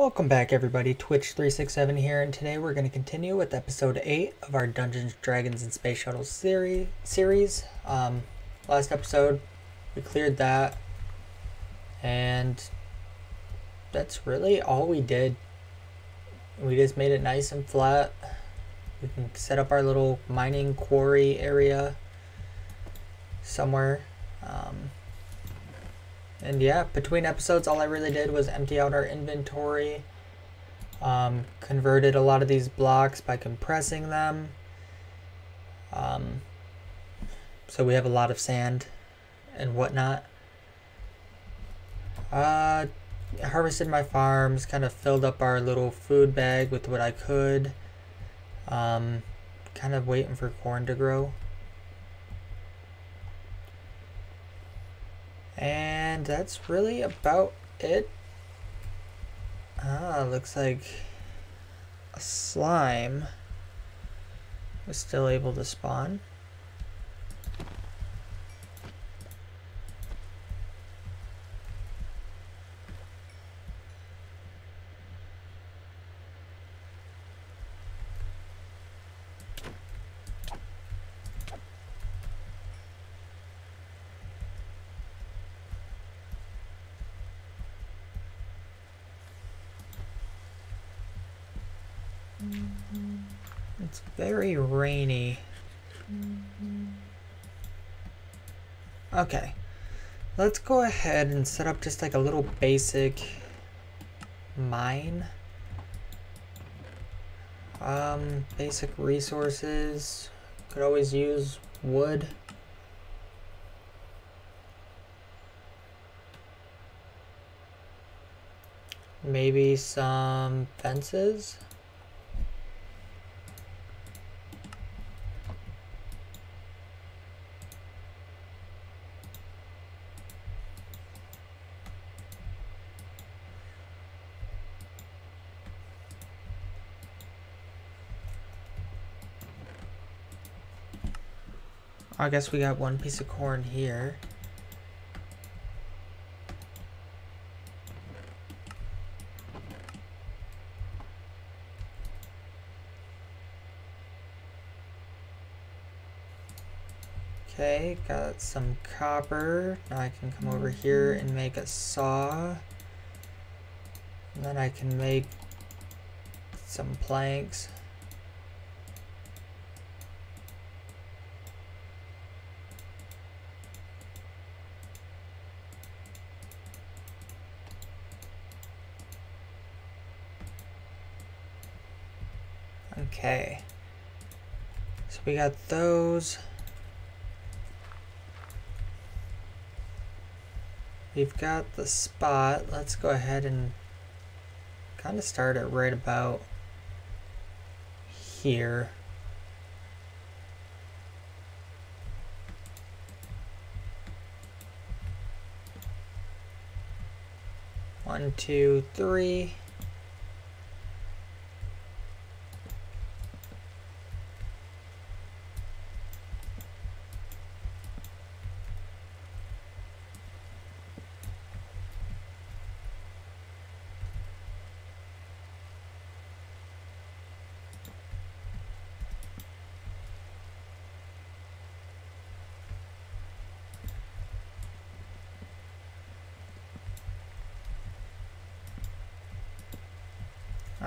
Welcome back everybody, Twitch367 here, and today we're going to continue with episode 8 of our Dungeons, Dragons, and Space Shuttle seri series. Um, last episode, we cleared that, and that's really all we did. We just made it nice and flat. We can set up our little mining quarry area somewhere. Um, and yeah, between episodes, all I really did was empty out our inventory. Um, converted a lot of these blocks by compressing them. Um, so we have a lot of sand and whatnot. Uh, harvested my farms, kind of filled up our little food bag with what I could. Um, kind of waiting for corn to grow. And that's really about it. Ah, looks like a slime was still able to spawn. It's very rainy. Okay. Let's go ahead and set up just like a little basic mine. Um, basic resources. Could always use wood. Maybe some fences. I guess we got one piece of corn here. Okay, got some copper. Now I can come over here mm-hmm. and make a saw. And then I can make some planks. Okay. So we got those. We've got the spot. Let's go ahead and kind of start it right about here. One, two, three.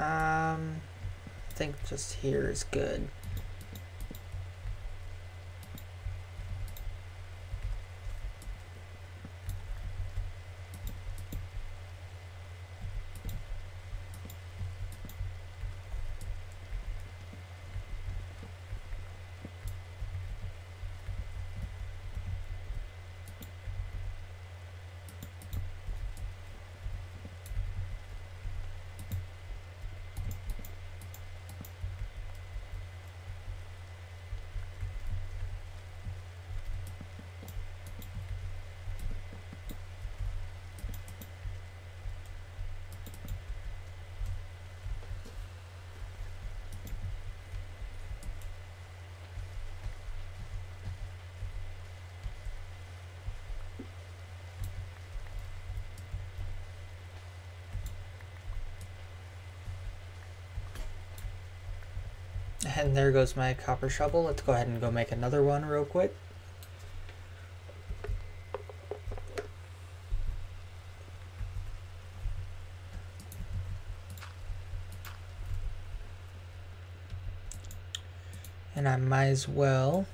Um, I think just here is good. And there goes my copper shovel. Let's go ahead and go make another one real quick. And I might as well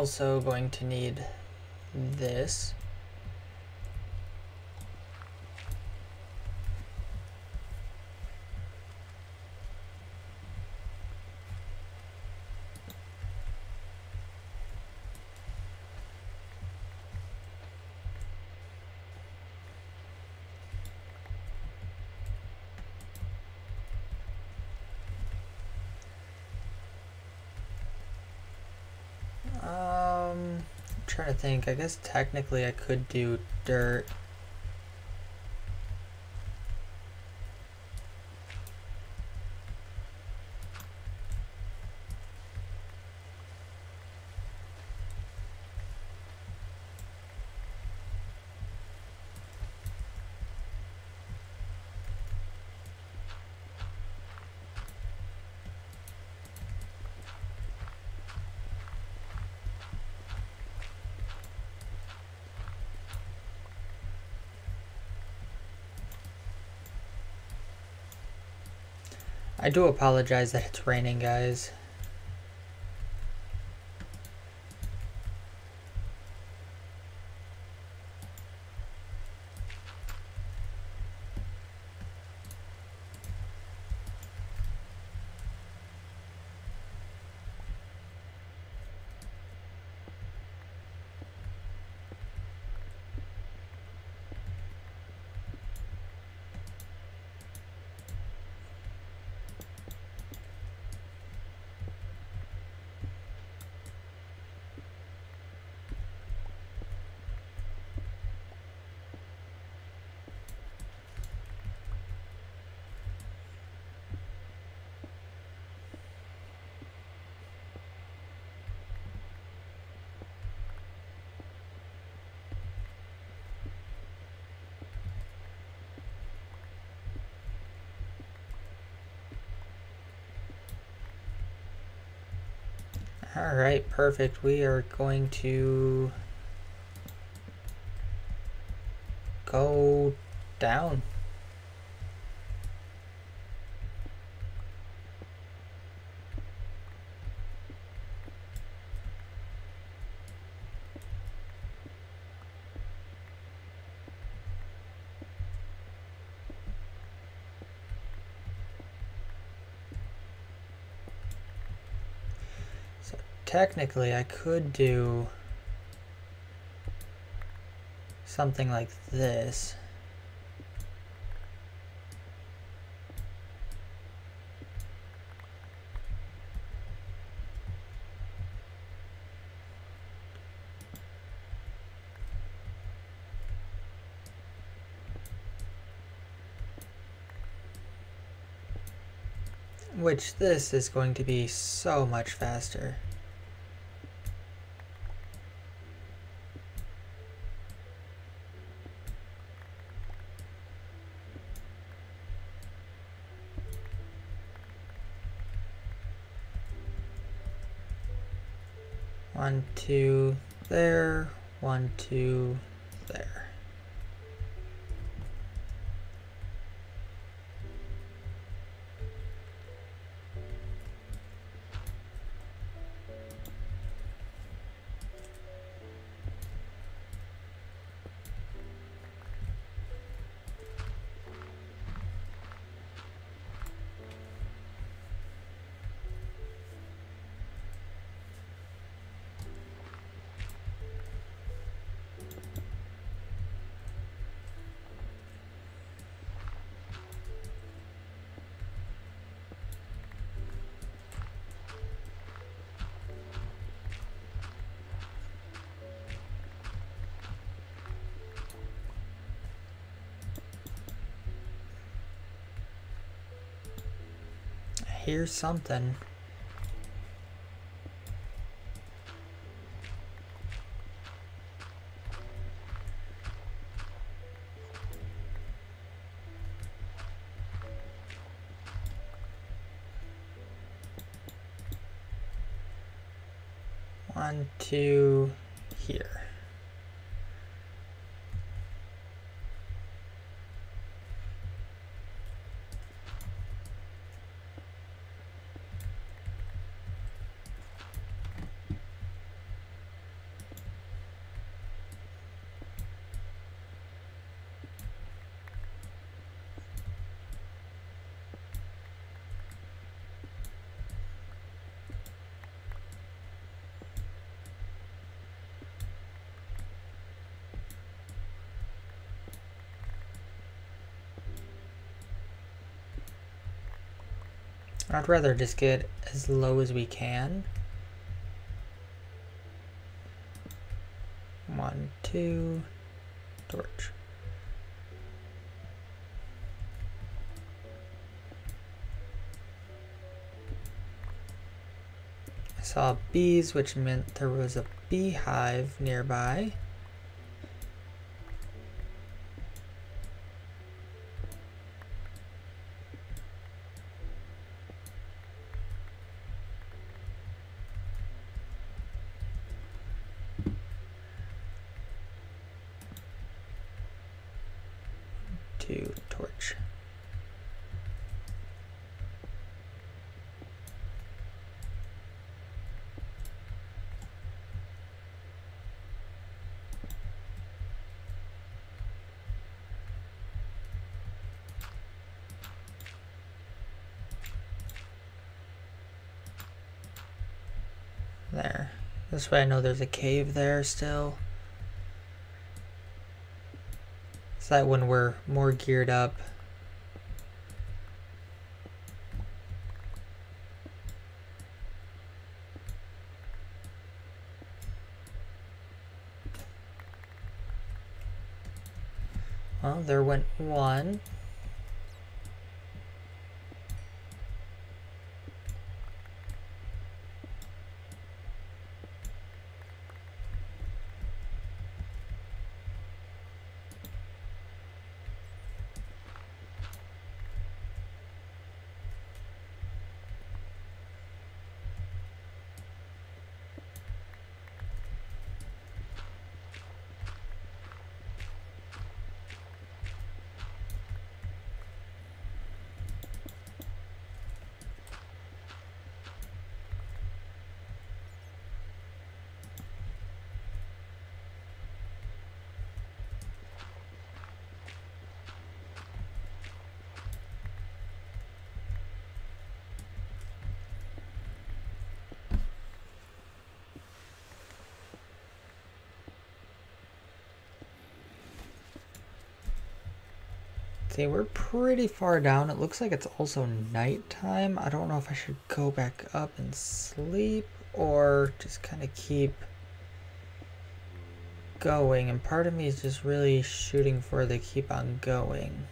also going to need this. Trying to think. I guess technically I could do dirt. I do apologize that it's raining, guys. All right, perfect. We are going to go down. Technically I could do something like this. Which this is going to be so much faster. One, hear something. One, two, here. I'd rather just get as low as we can. One, two, torch. I saw bees, which meant there was a beehive nearby. To torch. There. This way I know there's a cave there still. So that when we're more geared up, Well, there went one. See, we're pretty far down. It looks like it's also nighttime. I don't know if I should go back up and sleep or just kind of keep going. And part of me is just really shooting for the keep on going.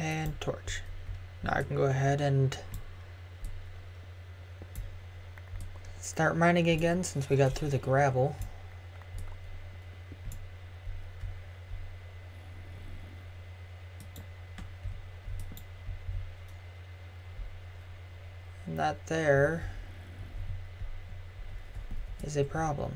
and torch. Now I can go ahead and start mining again since we got through the gravel. And that there is a problem.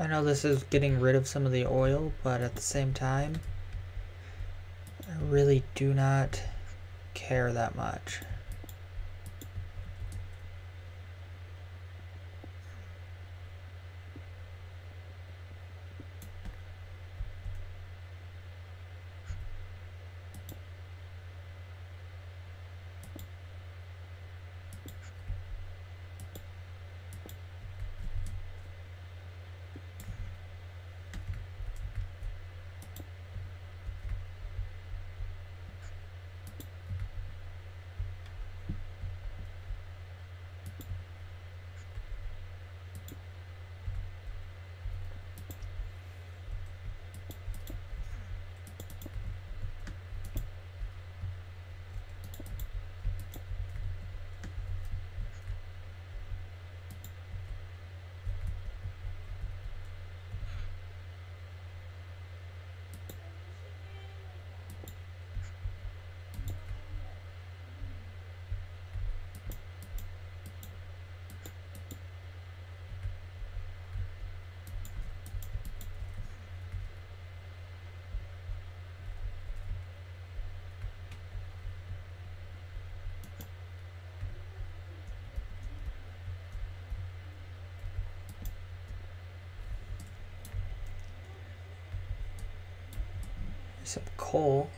I know this is getting rid of some of the oil, but at the same time, I really do not care that much. Some coal.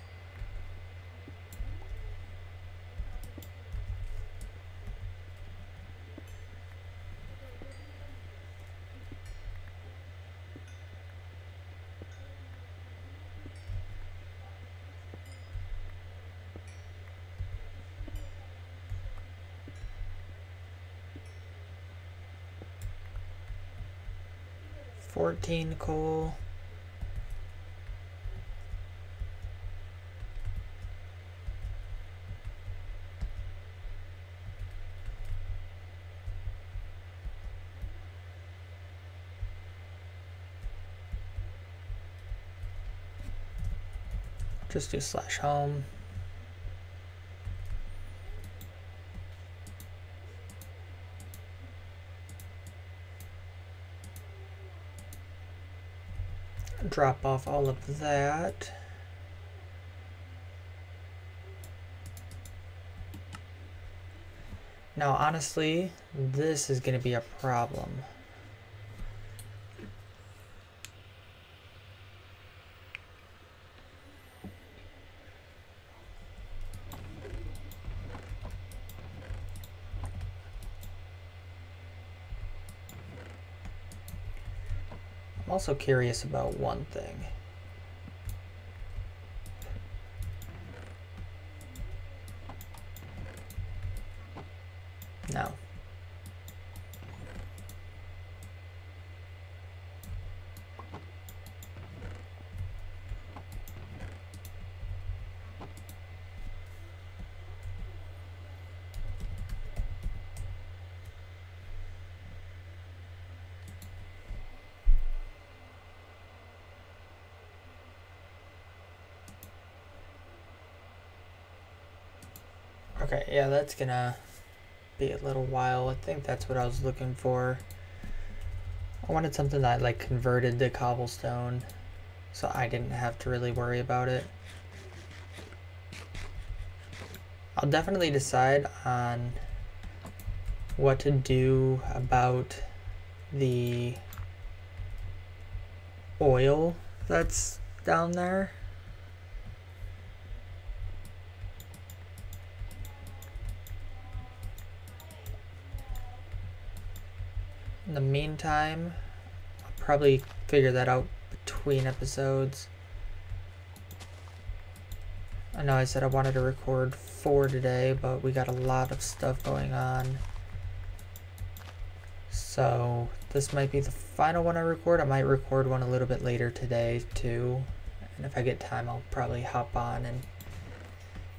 Fourteen coal. Just do slash home. Drop off all of that. Now, honestly, this is going to be a problem. I'm also curious about one thing. No. Okay, yeah, that's gonna be a little while. I think that's what I was looking for. I wanted something that like converted to cobblestone so I didn't have to really worry about it. I'll definitely decide on what to do about the oil that's down there. In the meantime, I'll probably figure that out between episodes. I know I said I wanted to record four today, but we got a lot of stuff going on. So this might be the final one I record. I might record one a little bit later today too. And if I get time, I'll probably hop on and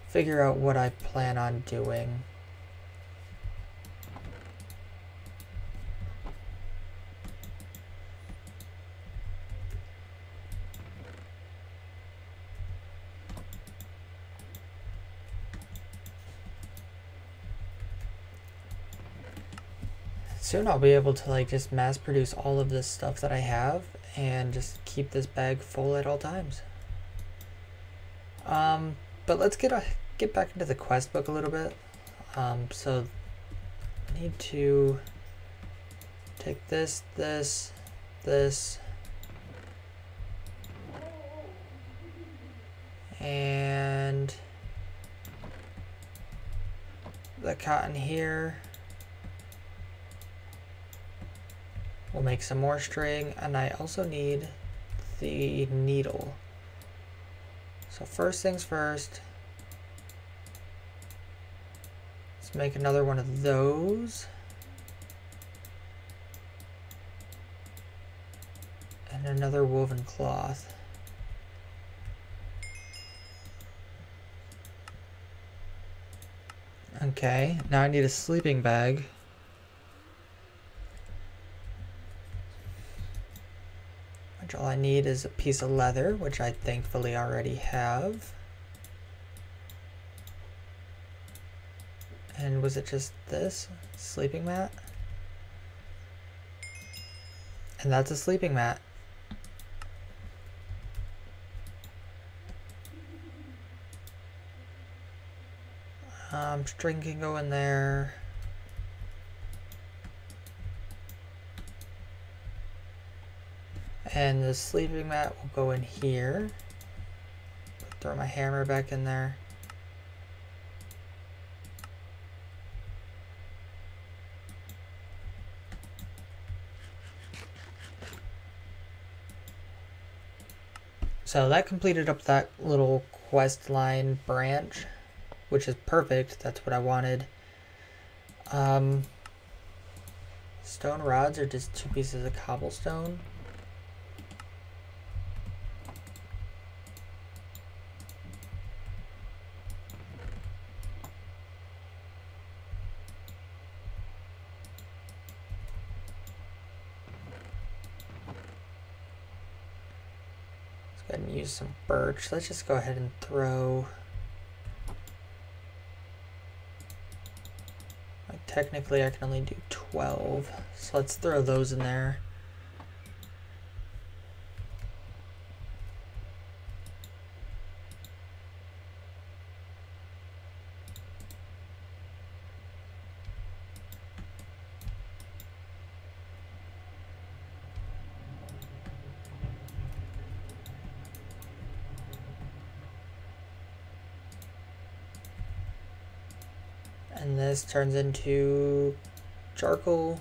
figure out what I plan on doing. Soon I'll be able to like just mass produce all of this stuff that I have and just keep this bag full at all times. Um, but let's get a, get back into the quest book a little bit. Um, so I need to take this, this, this, and the cotton here. We'll make some more string, and I also need the needle. So first things first, let's make another one of those. And another woven cloth. Okay, now I need a sleeping bag. all I need is a piece of leather, which I thankfully already have. And was it just this sleeping mat? And that's a sleeping mat. Um, string can go in there. And the sleeping mat will go in here. Throw my hammer back in there. So that completed up that little quest line branch, which is perfect. That's what I wanted. Um, stone rods are just two pieces of cobblestone. use some birch. Let's just go ahead and throw... Like, technically I can only do 12, so let's throw those in there. And this turns into charcoal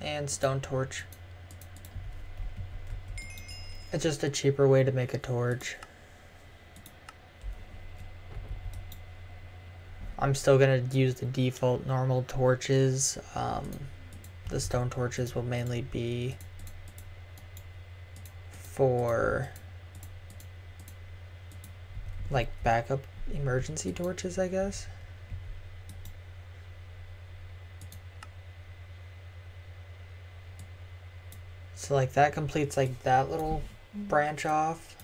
and stone torch. It's just a cheaper way to make a torch. I'm still to use the default normal torches. Um, the stone torches will mainly be for like backup emergency torches, I guess. So like that completes like that little branch off.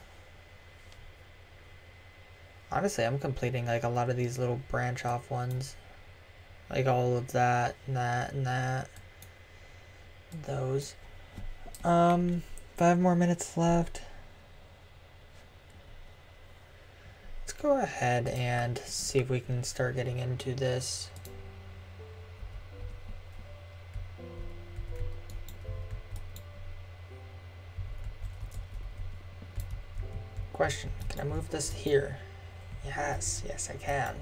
Honestly, I'm completing like a lot of these little branch off ones. Like all of that and that and that. Those. Um, five more minutes left. Let's go ahead and see if we can start getting into this. Question, can I move this here? Yes, yes I can.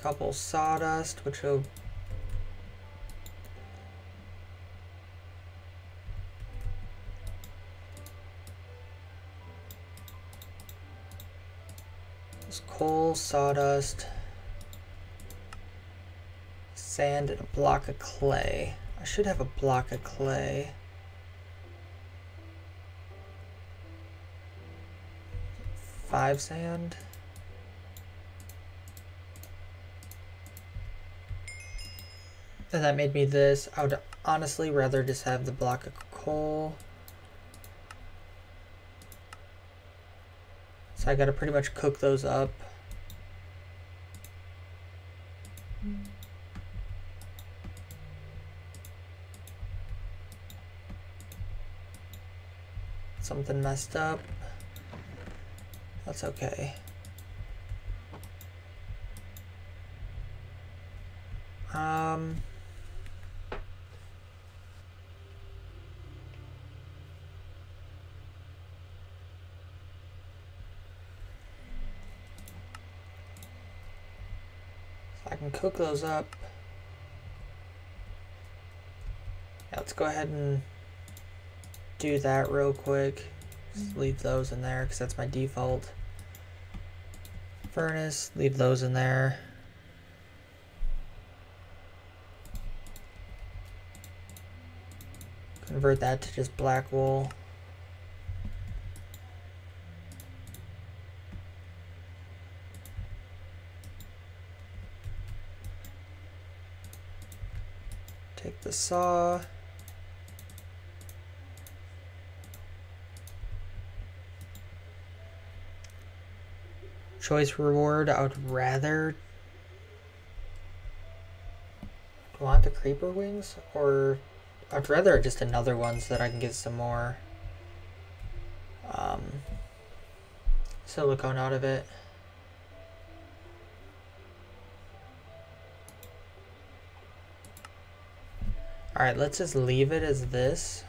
couple sawdust, which will coal, sawdust, sand, and a block of clay. I should have a block of clay. Five sand. And that made me this. I would honestly rather just have the block of coal. So I gotta pretty much cook those up. Something messed up. That's okay. Um... I can cook those up. Yeah, let's go ahead and do that real quick. Just mm-hmm. leave those in there because that's my default. Furnace, leave those in there. Convert that to just black wool. Take the saw. Choice reward, I would rather... want the creeper wings? Or I'd rather just another one so that I can get some more um, silicone out of it. Alright, let's just leave it as this.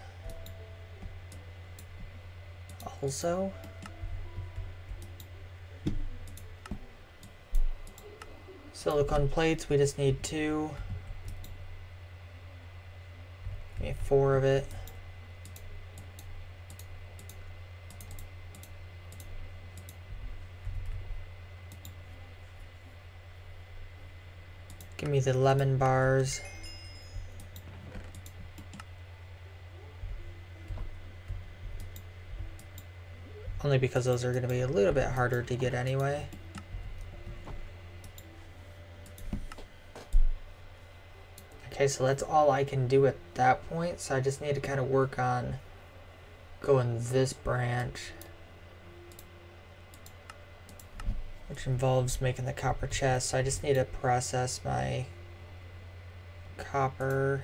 Also. Silicone plates, we just need two. We have four of it. Give me the lemon bars. Only because those are going to be a little bit harder to get anyway. Okay, so that's all I can do at that point. So I just need to kind of work on going this branch. Which involves making the copper chest. So I just need to process my copper.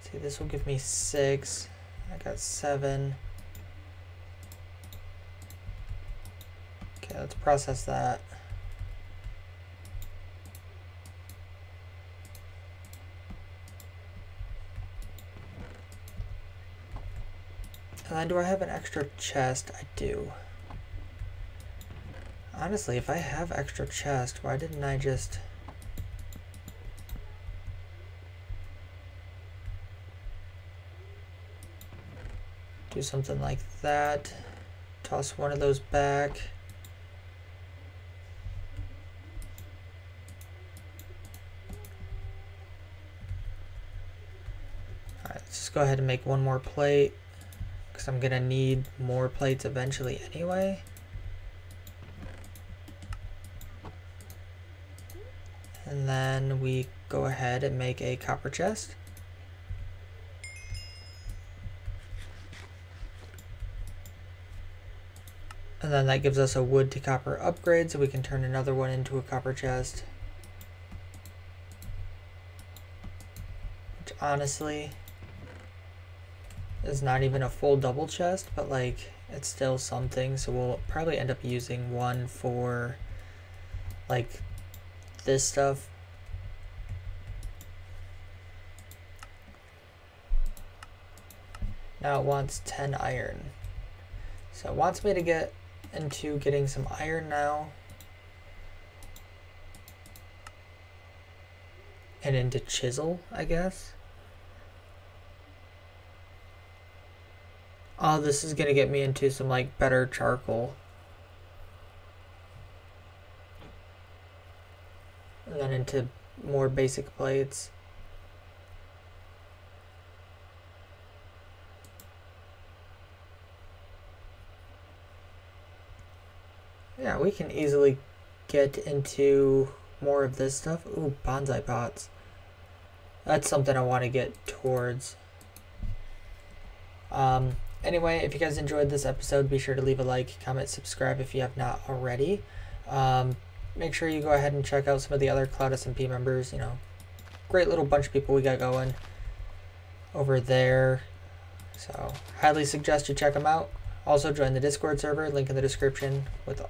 See, this will give me six. I got seven. Okay, let's process that. Then do I have an extra chest? I do. Honestly, if I have extra chest, why didn't I just... do something like that. Toss one of those back. Alright, let's just go ahead and make one more plate. Because I'm to need more plates eventually anyway. And then we go ahead and make a copper chest. And then that gives us a wood to copper upgrade, so we can turn another one into a copper chest. Which honestly is not even a full double chest, but like it's still something. So we'll probably end up using one for like this stuff. Now it wants 10 iron. So it wants me to get into getting some iron now. And into chisel, I guess. Oh, this is gonna get me into some like better charcoal. And then into more basic plates. Yeah, we can easily get into more of this stuff. Ooh, bonsai pots. That's something I want to get towards. Um, anyway, if you guys enjoyed this episode, be sure to leave a like, comment, subscribe if you have not already. Um, make sure you go ahead and check out some of the other Cloud SMP members. You know, great little bunch of people we got going over there. So, highly suggest you check them out. Also, join the Discord server, link in the description with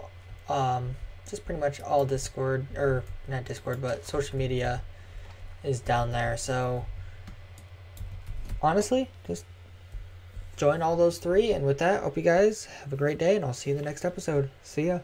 um, just pretty much all Discord, or not Discord, but social media is down there. So, honestly, just join all those three. And with that, hope you guys have a great day, and I'll see you in the next episode. See ya.